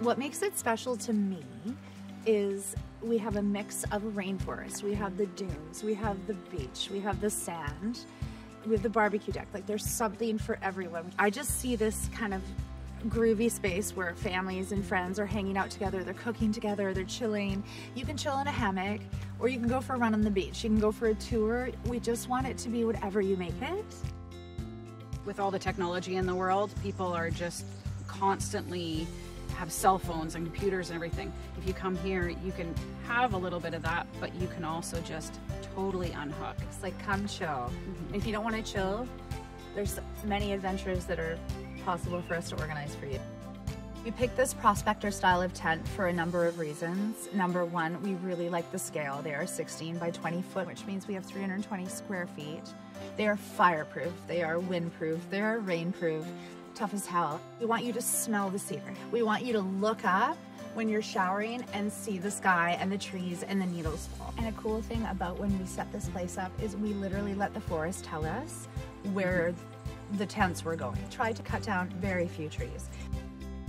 What makes it special to me is we have a mix of rainforest, we have the dunes, we have the beach, we have the sand, we have the barbecue deck. Like there's something for everyone. I just see this kind of groovy space where families and friends are hanging out together, they're cooking together, they're chilling. You can chill in a hammock or you can go for a run on the beach. You can go for a tour. We just want it to be whatever you make it. With all the technology in the world, people are just constantly have cell phones and computers and everything. If you come here, you can have a little bit of that, but you can also just totally unhook. It's like come chill. Mm-hmm. If you don't want to chill, there's many adventures that are possible for us to organize for you. We picked this prospector style of tent for a number of reasons. Number one, we really like the scale. They are 16 by 20 foot, which means we have 320 square feet. They are fireproof, they are windproof, they are rainproof, tough as hell. We want you to smell the cedar. We want you to look up when you're showering and see the sky and the trees and the needles fall. And a cool thing about when we set this place up is we literally let the forest tell us where the tents were going. Tried to cut down very few trees.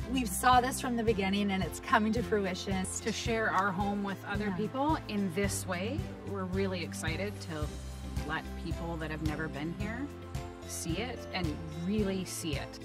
We saw this from the beginning and it's coming to fruition. To share our home with other yeah. people in this way, we're really excited to let people that have never been here see it and really see it.